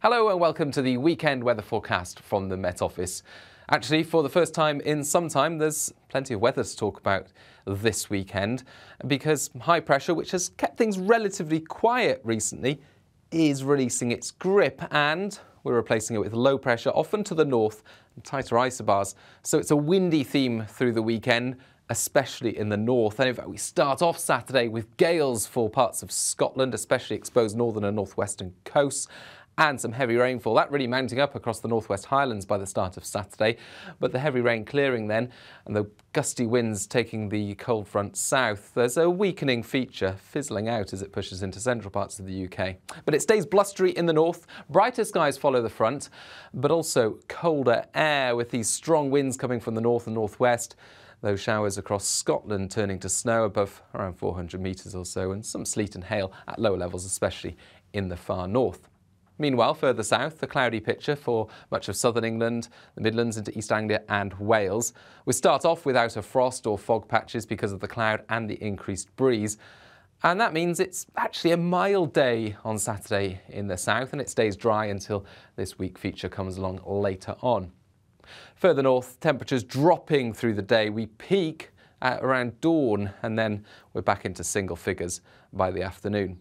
Hello and welcome to the weekend weather forecast from the Met Office. Actually, for the first time in some time, there's plenty of weather to talk about this weekend because high pressure, which has kept things relatively quiet recently, is releasing its grip and we're replacing it with low pressure, often to the north, and tighter isobars. So it's a windy theme through the weekend, especially in the north. And in fact, we start off Saturday with gales for parts of Scotland, especially exposed northern and northwestern coasts and some heavy rainfall. That really mounting up across the Northwest Highlands by the start of Saturday, but the heavy rain clearing then and the gusty winds taking the cold front south. There's a weakening feature fizzling out as it pushes into central parts of the UK. But it stays blustery in the north. Brighter skies follow the front, but also colder air with these strong winds coming from the north and northwest those showers across Scotland turning to snow above around 400 metres or so, and some sleet and hail at lower levels, especially in the far north. Meanwhile, further south, the cloudy picture for much of southern England, the Midlands into East Anglia and Wales. We start off without a frost or fog patches because of the cloud and the increased breeze. And that means it's actually a mild day on Saturday in the south and it stays dry until this weak feature comes along later on. Further north, temperatures dropping through the day. We peak at around dawn and then we're back into single figures by the afternoon.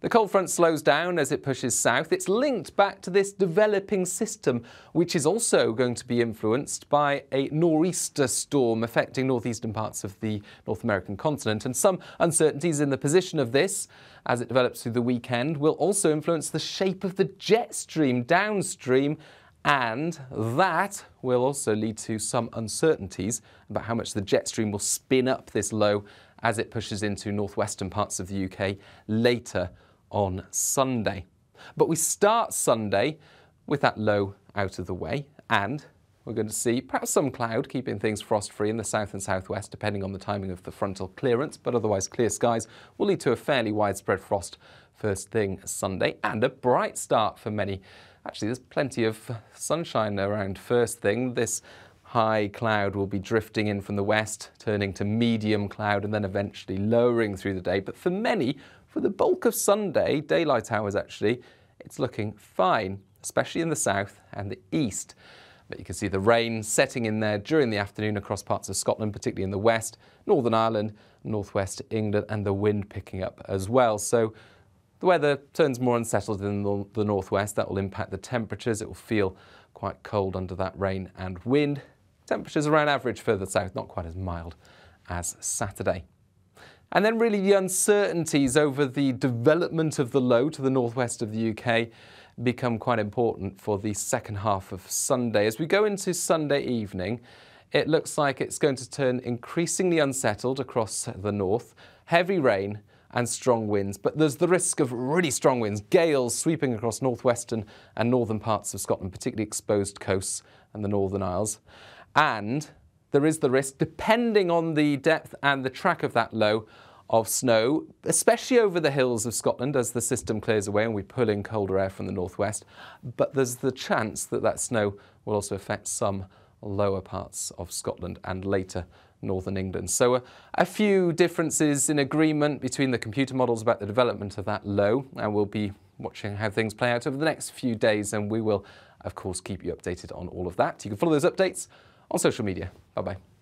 The cold front slows down as it pushes south. It's linked back to this developing system, which is also going to be influenced by a nor'easter storm affecting northeastern parts of the North American continent. And some uncertainties in the position of this as it develops through the weekend will also influence the shape of the jet stream downstream and that will also lead to some uncertainties about how much the jet stream will spin up this low as it pushes into northwestern parts of the UK later on Sunday. But we start Sunday with that low out of the way and we're going to see perhaps some cloud keeping things frost free in the south and southwest depending on the timing of the frontal clearance but otherwise clear skies will lead to a fairly widespread frost first thing Sunday and a bright start for many. Actually there's plenty of sunshine around first thing. This high cloud will be drifting in from the west turning to medium cloud and then eventually lowering through the day but for many for the bulk of Sunday, daylight hours actually, it's looking fine, especially in the south and the east. But you can see the rain setting in there during the afternoon across parts of Scotland, particularly in the west, Northern Ireland, northwest England, and the wind picking up as well. So the weather turns more unsettled in the northwest. That will impact the temperatures. It will feel quite cold under that rain and wind. Temperatures around average further south, not quite as mild as Saturday. And then really the uncertainties over the development of the low to the northwest of the UK become quite important for the second half of Sunday. As we go into Sunday evening, it looks like it's going to turn increasingly unsettled across the north, heavy rain and strong winds, but there's the risk of really strong winds, gales sweeping across northwestern and northern parts of Scotland, particularly exposed coasts and the Northern Isles. And there is the risk, depending on the depth and the track of that low, of snow, especially over the hills of Scotland as the system clears away and we pull in colder air from the northwest. But there's the chance that that snow will also affect some lower parts of Scotland and later northern England. So a, a, few differences in agreement between the computer models about the development of that low and we'll be watching how things play out over the next few days and we will of course keep you updated on all of that. You can follow those updates on social media. Bye bye.